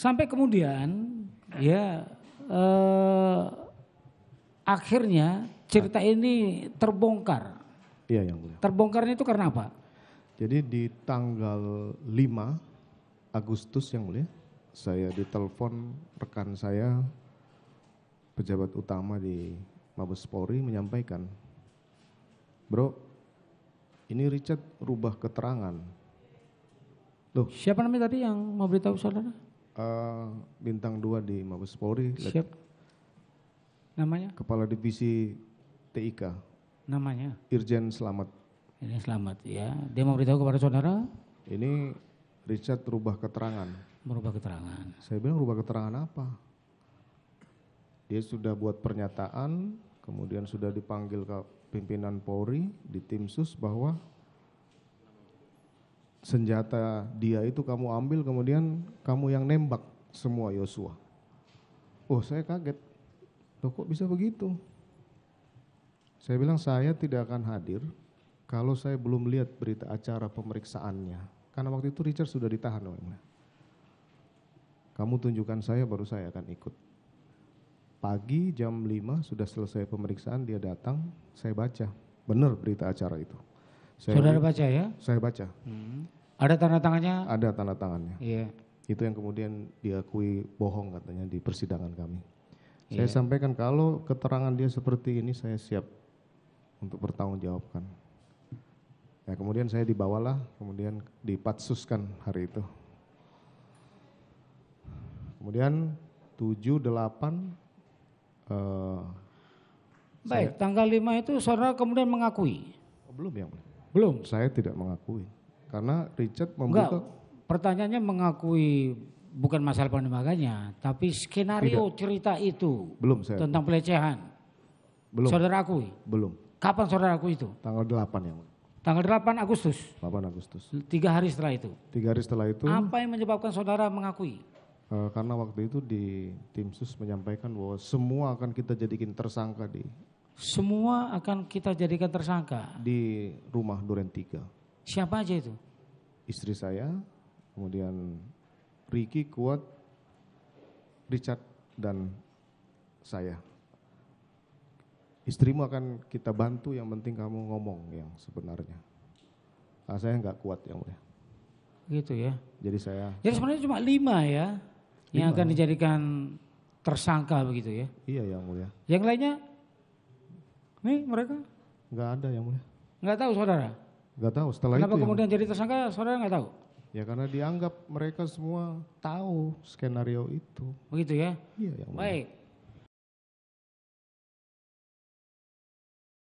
Sampai kemudian ya eh, akhirnya cerita ini terbongkar. Iya yang mulia. Terbongkarnya itu karena apa? Jadi di tanggal 5 Agustus yang mulia, saya ditelepon rekan saya pejabat utama di Mabes Polri menyampaikan, bro, ini Richard rubah keterangan. Loh, Siapa namanya tadi yang memberitahu saudara? Eh, bintang 2 di Mabes Polri, Siap. Namanya? Kepala Divisi TIK, Namanya. Irjen Selamat. Ini selamat ya. Dia memberitahu kepada saudara Ini Richard rubah keterangan. merubah keterangan. Saya bilang rubah keterangan apa? Dia sudah buat pernyataan, kemudian sudah dipanggil ke pimpinan Polri di tim sus bahwa senjata dia itu kamu ambil kemudian kamu yang nembak semua Yosua. Oh saya kaget, loh kok bisa begitu? Saya bilang saya tidak akan hadir kalau saya belum lihat berita acara pemeriksaannya. Karena waktu itu Richard sudah ditahan. Kamu tunjukkan saya baru saya akan ikut. Pagi jam 5 sudah selesai pemeriksaan dia datang, saya baca. Benar berita acara itu. Saya, Saudara baca ya? saya baca, Ada tanda tangannya? ada tanda tangannya. Iya. Itu yang kemudian diakui bohong katanya di persidangan kami. Iya. Saya sampaikan kalau keterangan dia seperti ini saya siap untuk bertanggungjawabkan. Ya, kemudian saya dibawalah, kemudian dipatsuskan hari itu. Kemudian 7, 8, eh, Baik, tanggal 5 itu saudara kemudian mengakui. oh, belum yang mulia. Belum. Saya tidak mengakui. Karena Richard Enggak. membuka, Pertanyaannya mengakui bukan masalah penembakannya, tapi skenario cerita itu belum saya, tentang pelecehan. belum, Saudara akui. belum. Kapan saudara akui itu? Tanggal 8 yang mulia. Tanggal 8 Agustus, 8 Agustus. tiga hari setelah itu. Tiga hari setelah itu, Apa yang menyebabkan saudara mengakui? Eh, karena waktu itu di tim sus menyampaikan bahwa semua akan kita jadikan tersangka di Semua akan kita jadikan tersangka. di rumah Duren 3. Siapa aja itu? Istri saya, kemudian Ricky, Kuat, Richard dan saya. Istrimu akan kita bantu, yang penting kamu ngomong yang sebenarnya. Ah, saya nggak kuat yang mulia. Gitu ya. Jadi saya, Jadi sebenarnya cuma lima ya yang akan dijadikan tersangka begitu ya. iya yang mulia. Yang lainnya, nih mereka Nggak ada yang mulia. nggak tahu saudara. Nggak tahu setelah Kenapa itu. yang- kemudian jadi tersangka saudara nggak tahu? Ya karena dianggap mereka semua tahu skenario itu. Begitu ya. Iya yang mulia. Baik.